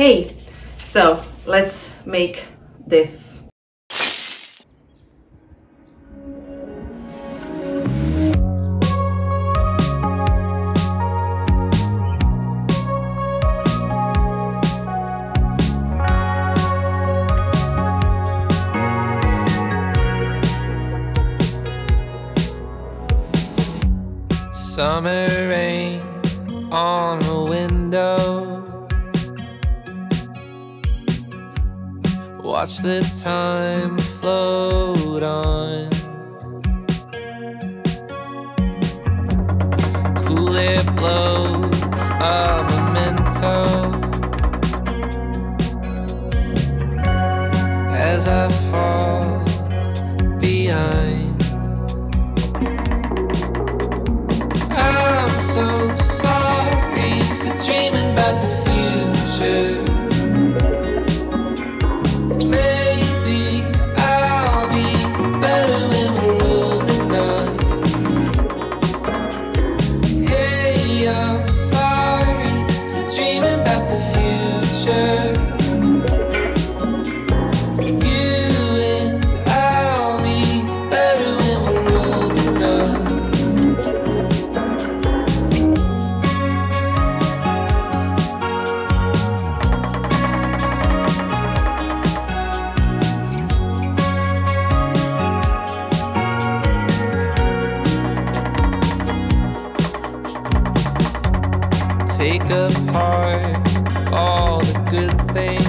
Hey, so let's make this. Summer rain on the window. Watch the time float on. Cool air blows a memento as I fall take apart all the good things.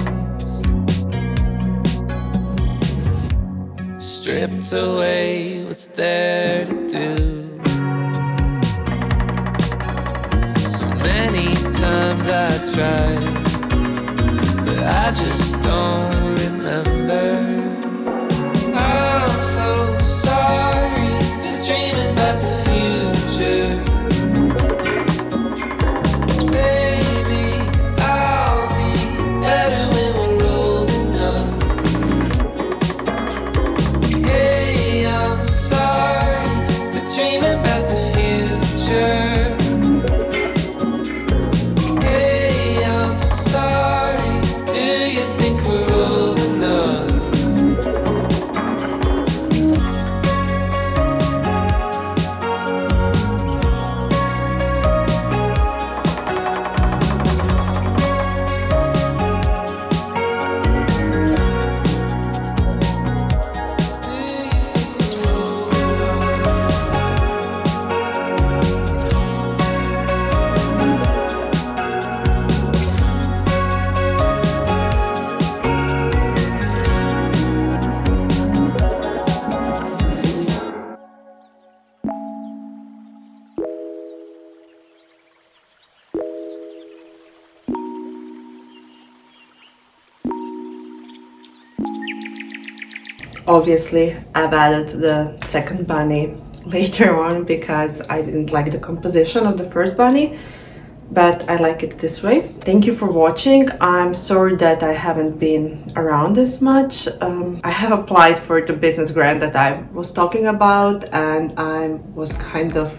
Stripped away what's there to do? So many times i tried but i just don't Obviously, I've added the second bunny later on because I didn't like the composition of the first bunny, but I like it this way. Thank you for watching. I'm sorry that I haven't been around as much. Um, I have applied for the business grant that I was talking about and I was kind of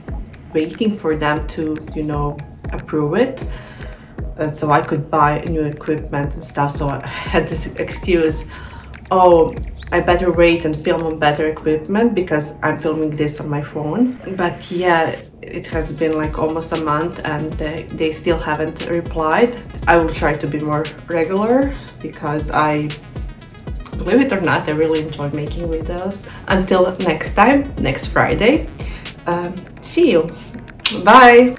waiting for them to, you know, approve it. Uh, so I could buy new equipment and stuff. So I had this excuse, oh, I better wait and film on better equipment because I'm filming this on my phone. But yeah, it has been like almost a month and they, they still haven't replied. I will try to be more regular because I, believe it or not, I really enjoy making videos. Until next time, next Friday, um, see you. Bye!